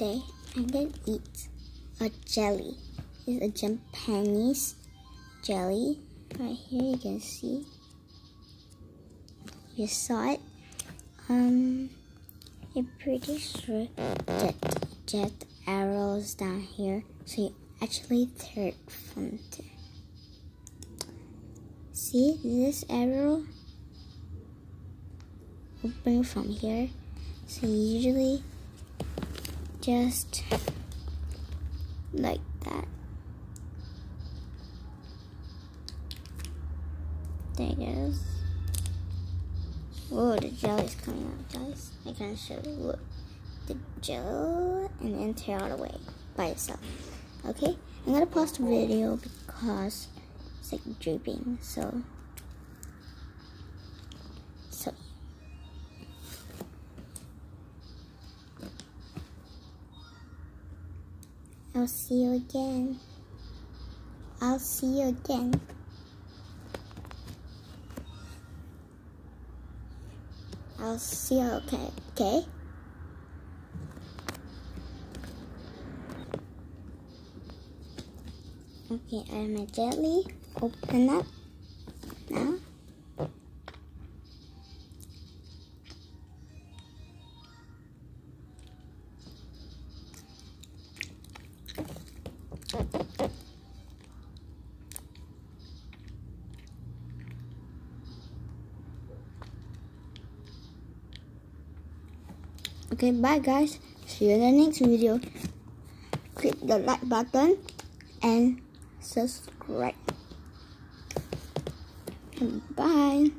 today I'm gonna eat a jelly. It's a Japanese jelly. Right here you can see. You saw it. Um, I'm pretty sure that jet arrows down here. So you actually third from there. See this arrow? Open from here. So usually just like that. There it goes. Oh, the jelly's coming out, guys. I can show you. Look, the jelly, and then tear it away by itself. Okay, I'm gonna pause the video because it's like dripping. So I'll see you again. I'll see you again. I'll see you okay, okay? Okay, I have my jelly. Open up now. Okay, bye guys. See you in the next video. Click the like button and subscribe. Bye.